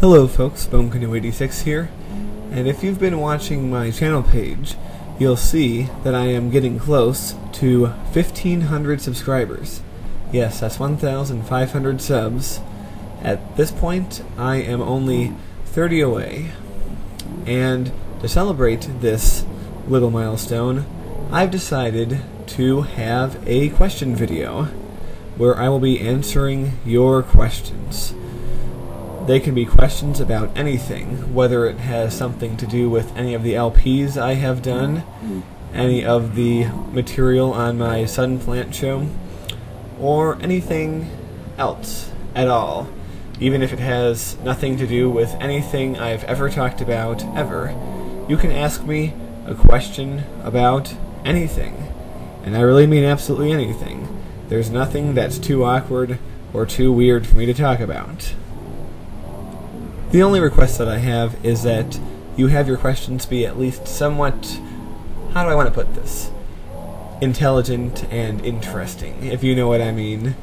Hello folks, BoneCanoe86 here, and if you've been watching my channel page, you'll see that I am getting close to 1500 subscribers. Yes, that's 1,500 subs. At this point, I am only 30 away, and to celebrate this little milestone, I've decided to have a question video where I will be answering your questions. They can be questions about anything, whether it has something to do with any of the LPs I have done, any of the material on my Sun Plant show, or anything else at all, even if it has nothing to do with anything I've ever talked about ever. You can ask me a question about anything, and I really mean absolutely anything. There's nothing that's too awkward or too weird for me to talk about. The only request that I have is that you have your questions be at least somewhat, how do I want to put this? Intelligent and interesting, if you know what I mean.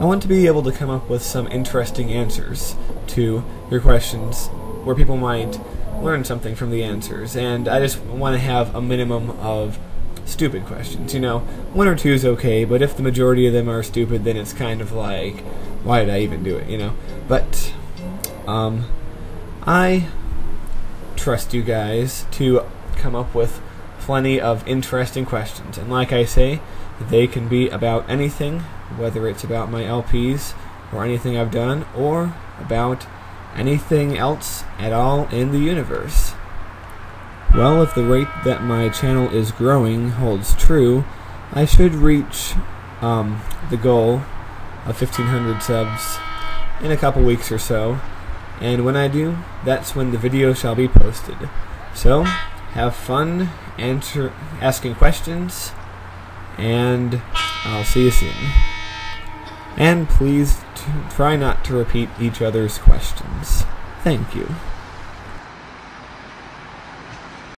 I want to be able to come up with some interesting answers to your questions where people might learn something from the answers, and I just want to have a minimum of stupid questions. You know, one or two is okay, but if the majority of them are stupid, then it's kind of like, why did I even do it, you know? But, um, I trust you guys to come up with plenty of interesting questions. And like I say, they can be about anything, whether it's about my LPs or anything I've done, or about anything else at all in the universe. Well, if the rate that my channel is growing holds true, I should reach um, the goal of 1500 subs in a couple weeks or so and when I do, that's when the video shall be posted. So, have fun answer, asking questions, and I'll see you soon. And please try not to repeat each other's questions. Thank you.